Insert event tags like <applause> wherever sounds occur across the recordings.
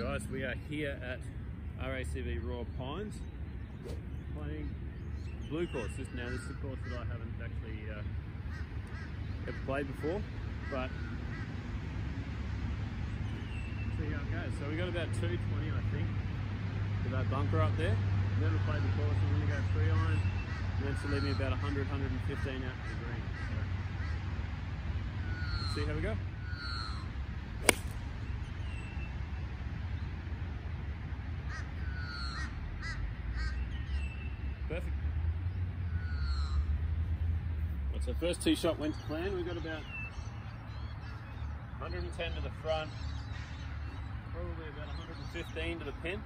guys, we are here at RACV Royal Pines playing blue course. This, now this is a course that I haven't actually uh, ever played before, but see how it goes. So we got about 220 I think with that bunker up there. Never played the course, I'm going to go three iron and then to leave me about 100, 115 out to the green. So, see how we go. Perfect. So first tee shot went to plan. We've got about 110 to the front, probably about 115 to the pin.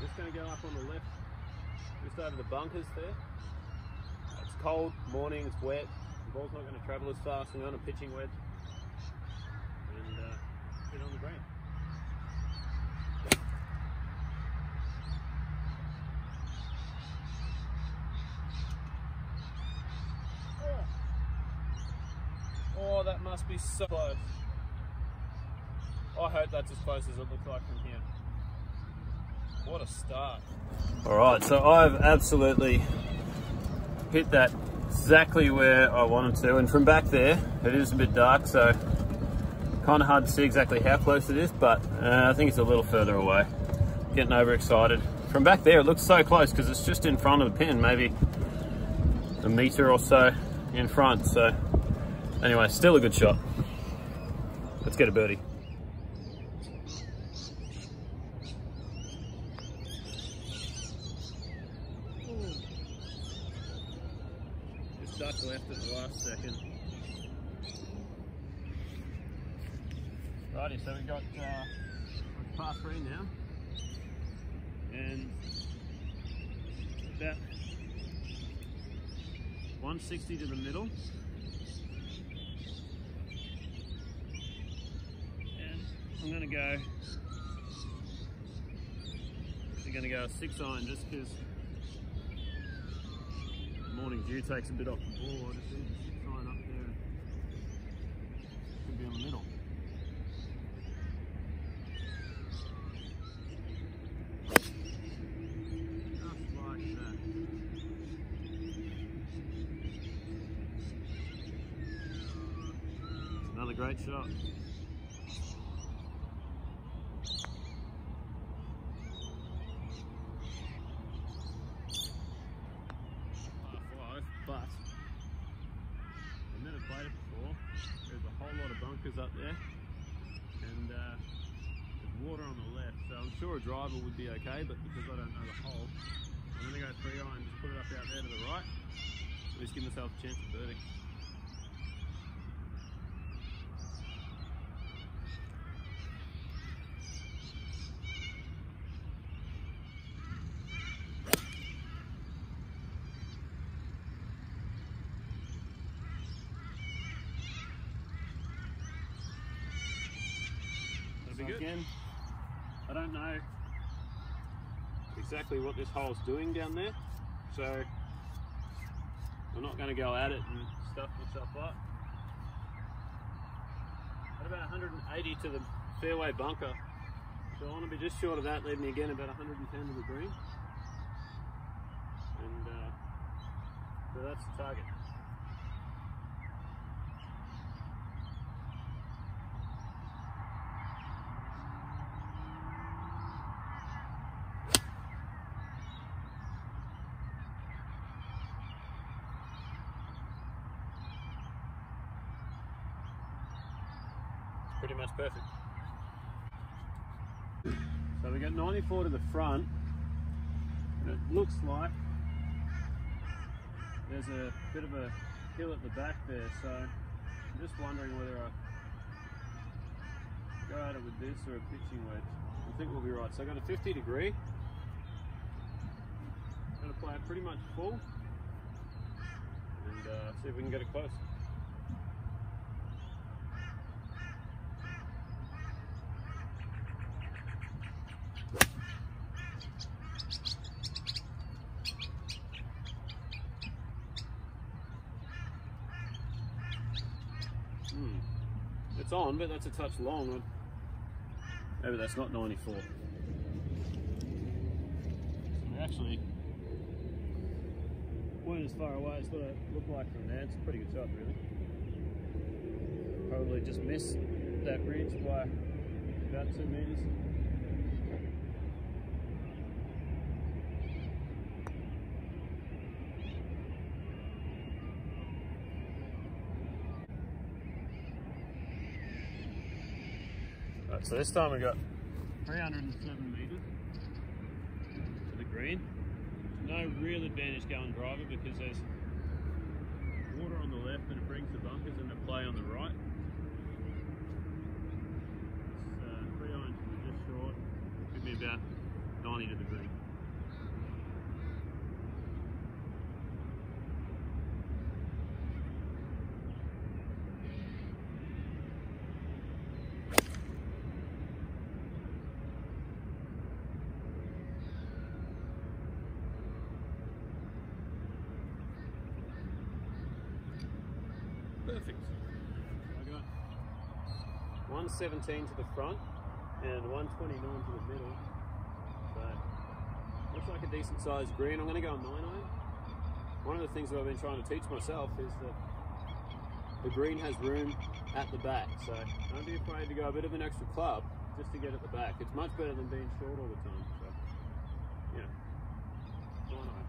Just going to go up on the left, just over the bunkers there. It's cold, morning, it's wet. The ball's not going to travel as fast. I'm on a pitching wedge and uh, get on the green. Oh, that must be so close. I hope that's as close as it looks like from here. What a start. All right, so I've absolutely hit that exactly where I wanted to. And from back there, it is a bit dark, so kind of hard to see exactly how close it is, but uh, I think it's a little further away. Getting overexcited. From back there, it looks so close because it's just in front of the pin, maybe a meter or so in front. So Anyway, still a good shot. Let's get a birdie. Just duck left at the last second. Righty, so we've got uh, par three now. And about 160 to the middle. I'm gonna go. I'm gonna go a six iron just because morning dew takes a bit off the ball. Six iron up there. Be on the middle. Another great shot. but I've never played it before. There's a whole lot of bunkers up there and uh, there's water on the left so I'm sure a driver would be okay but because I don't know the hole I'm going to go three iron just put it up out there to the right at least give myself a chance of birdie. That'll be So good. Again, I don't know exactly what this hole's doing down there, so I'm not going to go at it and stuff myself up. At about 180 to the fairway bunker, so I want to be just short of that, leaving me again about 110 to the green. And uh, so that's the target. Pretty much perfect. So we got 94 to the front, and it looks like there's a bit of a hill at the back there, so I'm just wondering whether I go at it with this or a pitching wedge. I think we'll be right. So I got a 50 degree. Going to play it pretty much full and uh, see if we can get it close. Hmm. It's on, but that's a touch long. Maybe that's not 94. So actually weren't as far away as what it looked like from there. It's a pretty good shot, really. Probably just missed that ridge by about two meters. So this time we got 307 metres to the green. No real advantage going driver because there's water on the left and it brings the bunkers into play on the right. It's uh, three irons just short, could be about 90 to the green. Perfect. I got 117 to the front and 129 to the middle. Looks like a decent sized green. I'm going to go 9 iron. One of the things that I've been trying to teach myself is that the green has room at the back. So don't be afraid to go a bit of an extra club just to get at the back. It's much better than being short all the time. So yeah, 9 iron.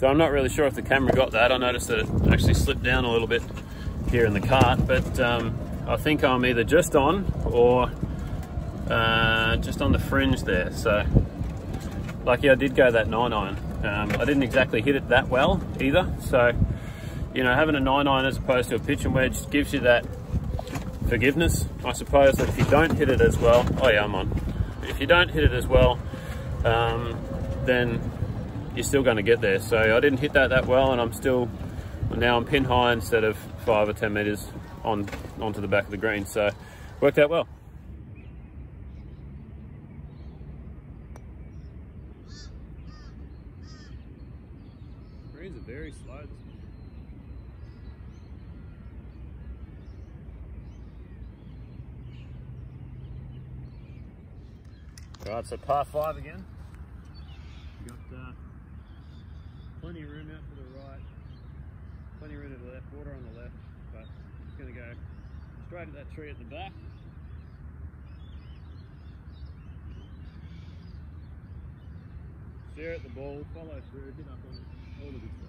So I'm not really sure if the camera got that. I noticed that it actually slipped down a little bit here in the cart, but um, I think I'm either just on or uh, just on the fringe there. So lucky I did go that nine iron. Um, I didn't exactly hit it that well either. So, you know, having a nine iron as opposed to a pitching wedge gives you that forgiveness. I suppose that if you don't hit it as well, oh yeah, I'm on. If you don't hit it as well, um, then you're still going to get there. So I didn't hit that that well and I'm still, now I'm pin high instead of five or 10 meters on onto the back of the green. So worked out well. Greens are very slow. All right, so par five again. Got uh, plenty of room out to the right, plenty of room to the left, water on the left, but just going to go straight at that tree at the back. Stare at the ball, follow through, get up on all the good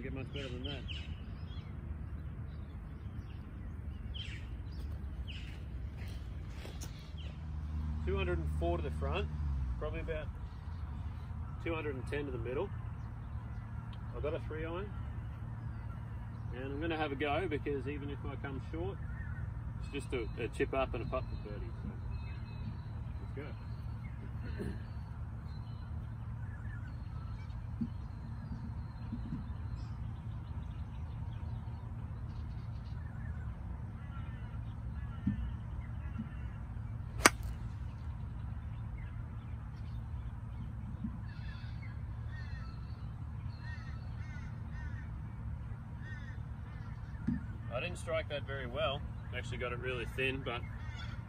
stuff. Can't get much better than that. Two hundred and four to the front, probably about two hundred and ten to the middle. I've got a three iron, and I'm going to have a go because even if I come short, it's just a, a chip up and a putt for birdie. So let's go. I didn't strike that very well. Actually got it really thin, but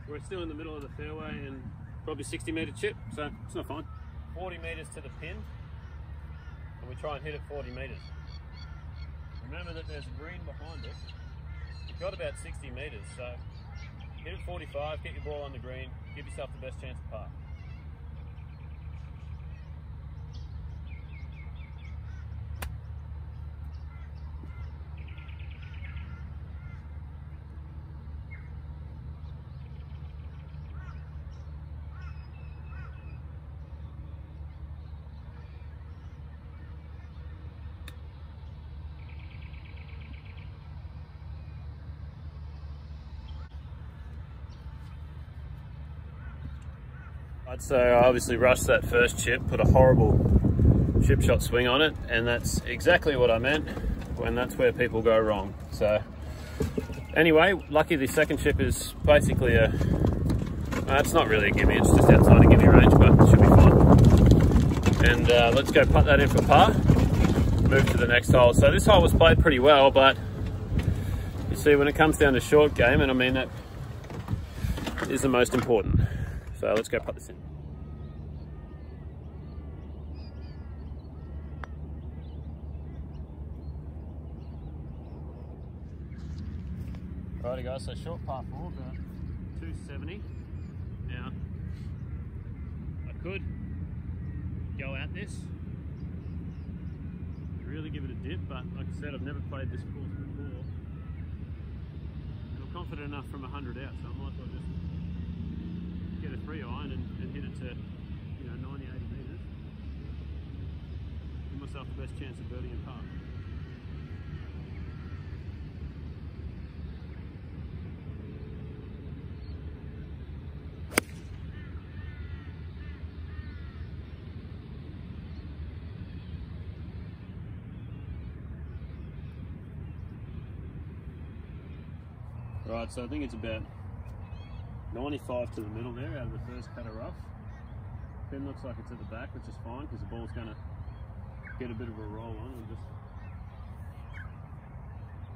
we're still in the middle of the fairway and probably 60 metre chip, so it's not fine. 40 metres to the pin, and we try and hit it 40 metres. Remember that there's a green behind us. You've got about 60 metres, so hit it 45, get your ball on the green, give yourself the best chance to par. Right, so I obviously rushed that first chip, put a horrible chip shot swing on it, and that's exactly what I meant when that's where people go wrong. So anyway, lucky the second chip is basically a, uh, it's not really a gimme, it's just outside a gimme range, but it should be fine. And uh, let's go put that in for par, move to the next hole. So this hole was played pretty well, but you see when it comes down to short game, and I mean that is the most important. So uh, let's go put this in. Righty guys, so short par four, about 270. Now, I could go at this, really give it a dip, but like I said, I've never played this course before. And I'm confident enough from 100 out, so I might as well just get a three iron and, and hit it to, you know, 90, 80 metres. Give myself the best chance of birdie and par. Right, so I think it's about 95 to the middle there out of the first cut of rough. Pin looks like it's at the back, which is fine because the ball's going to get a bit of a roll on. and just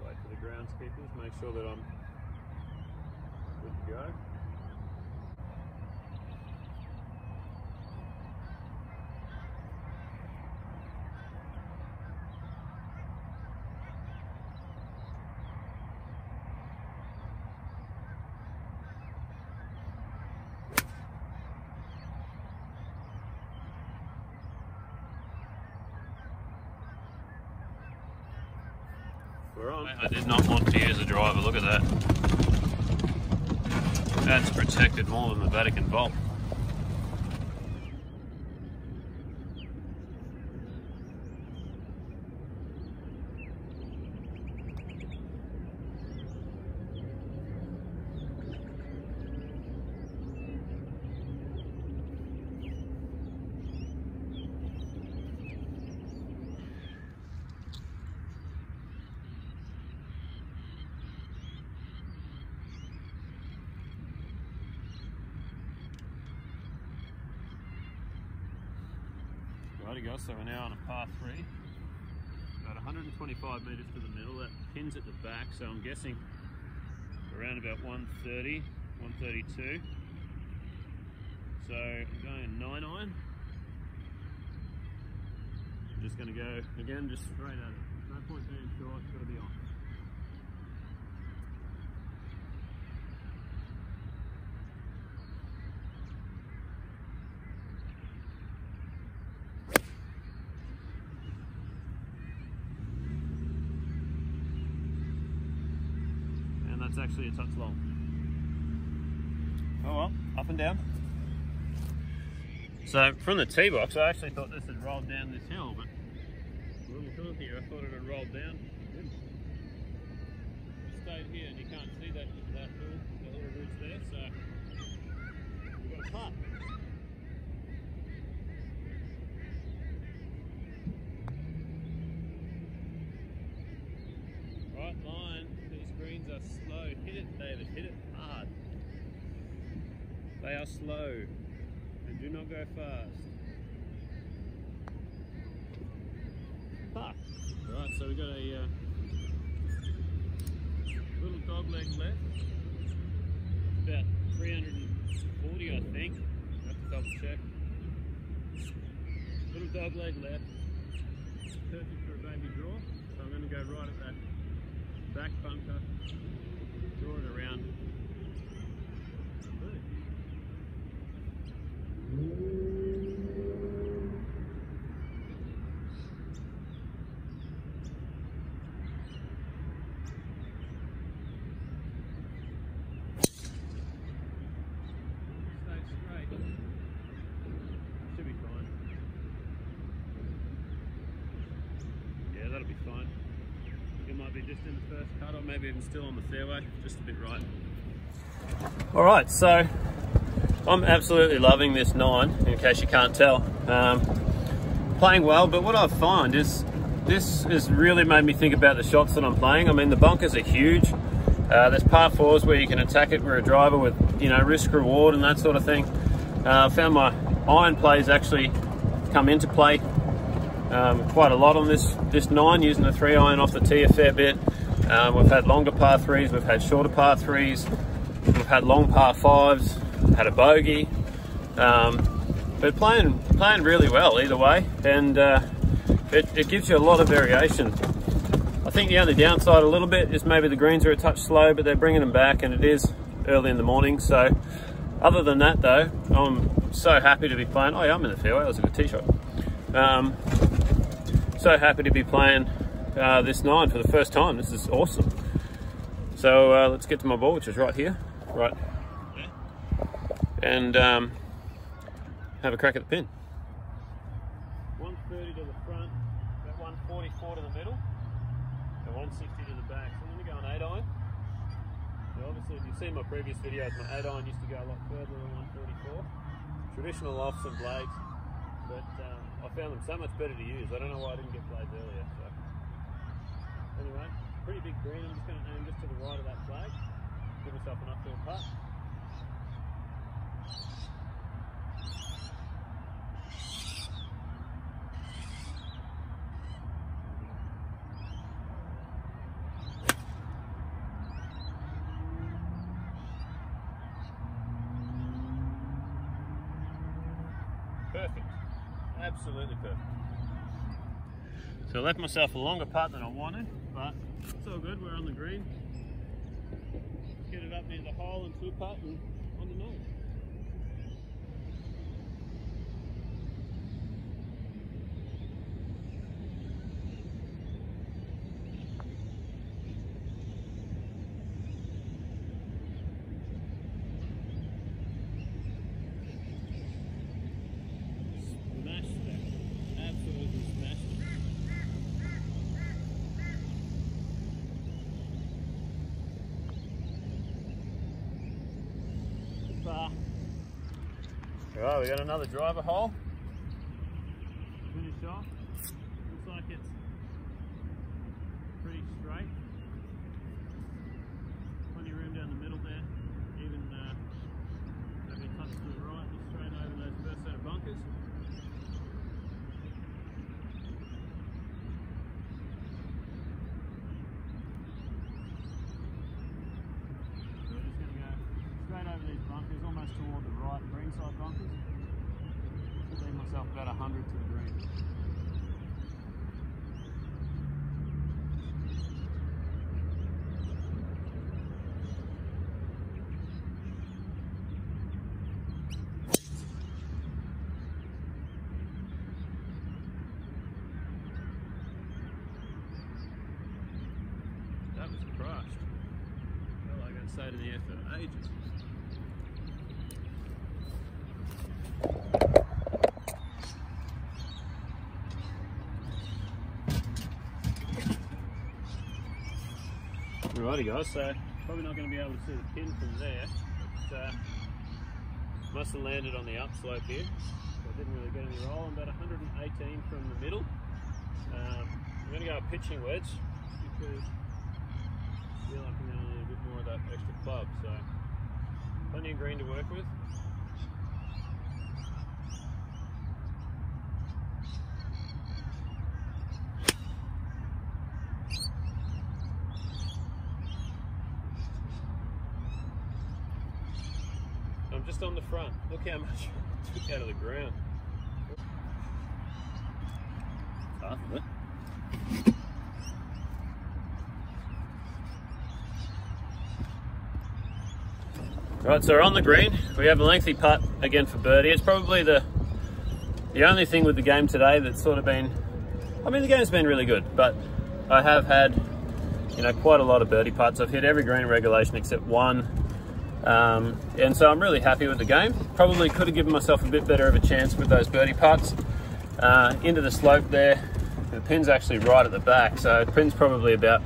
wait for the groundskeepers, make sure that I'm good to go. I did not want to use a driver, look at that. That's protected more than the Vatican vault. Righty guys, so we're now on a par three. About 125 metres to the middle, that pin's at the back, so I'm guessing around about 130, 132. So I'm going 9 iron. I'm just going to go, again, just straight at it. No point being short, got to be on. That's actually a touch long. Oh well, up and down. So from the tee box, I actually thought this had rolled down this hill, but a little hill here, I thought it had rolled down. It stayed here, and you can't see that that hill, the little ridge there. So we've got a putt. Right line, these greens are slow. Hit it, David, hit it hard. They are slow. And do not go fast. Fuck. Right, so we've got a uh, little dog leg left. About 340, I think. I have to double check. Little dog leg left. Perfect for a baby draw. So I'm going to go right at that back bunker, draw it around. Should be fine. Yeah, that'll be fine. It might be just in the first cut or maybe even still on the fairway, just a bit right. All right, so I'm absolutely loving this nine, in case you can't tell. Um, playing well, but what I find is this has really made me think about the shots that I'm playing. I mean, the bunkers are huge. Uh, there's par fours where you can attack it with a driver with, you know, risk reward and that sort of thing. Uh, I found my iron plays actually come into play um, quite a lot on this, this nine, using the three iron off the tee a fair bit. Um, we've had longer par threes, we've had shorter par threes, we've had long par fives, had a bogey. Um, but playing playing really well either way, and uh, it, it gives you a lot of variation. I think the only downside a little bit is maybe the greens are a touch slow, but they're bringing them back, and it is early in the morning. So, other than that, though, I'm so happy to be playing. Oh, yeah, I'm in the fairway. That was a good tee shot. Um, so happy to be playing uh, this nine for the first time. This is awesome. So uh, let's get to my ball, which is right here, right, and um, have a crack at the pin. 130 to the front, about 144 to the middle, and 160 to the back. So I'm going to go an 8 iron. Now obviously, if you've seen my previous videos, my 8 iron used to go a lot further than 144. Traditional offs and blades, but um, I found them so much better to use. I don't know why I didn't get blades earlier. So. Anyway, pretty big green. I'm just going to aim just to the right of that flag. Give myself enough to a putt. Perfect. Absolutely perfect. So I left myself a longer putt than I wanted, but it's all good. We're on the green. Get it up near the hole and two putt and on the nose. Right, we got another driver hole. Finish off. Looks like it's pretty straight. Plenty of room down the middle there. Even uh, maybe a touch to the right, just straight over those first set of bunkers. straight over these bunkers, almost toward the right green side bunkers. Should leave myself about 100 to the green. That was crushed. Felt like I stayed in the air for ages. Alrighty guys, so probably not going to be able to see the pin from there, but uh, must have landed on the upslope here, so I didn't really get any roll. I'm about 118 from the middle. Um, I'm going to go a pitching wedge because I feel like I'm going to need a bit more of that extra club, so plenty of green to work with. I'm just on the front. Look how much <laughs> I took out of the ground. Half of it. Right, so we're on the green. We have a lengthy putt again for birdie. It's probably the the only thing with the game today that's sort of been, I mean, the game's been really good, but I have had, you know, quite a lot of birdie putts. I've hit every green regulation except one. Um, and so I'm really happy with the game. Probably could have given myself a bit better of a chance with those birdie putts. Uh, into the slope there, the pin's actually right at the back, so the pin's probably about,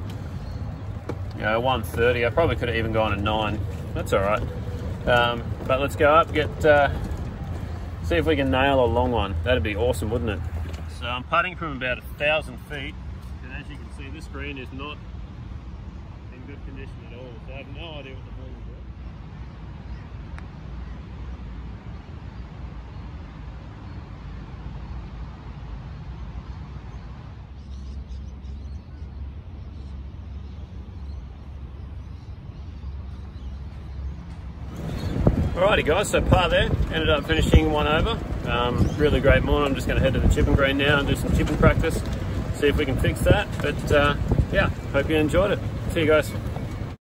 you know, 130. I probably could have even gone a nine. That's all right. Um, But let's go up, get uh, see if we can nail a long one. That'd be awesome, wouldn't it? So I'm putting from about a thousand feet, and as you can see, this green is not in good condition at all. So I have no idea what the ball is. Alrighty guys, so par there, ended up finishing one over. Um, really great morning, I'm just going to head to the chipping green now and do some chipping practice, see if we can fix that. But uh, yeah, hope you enjoyed it. See you guys.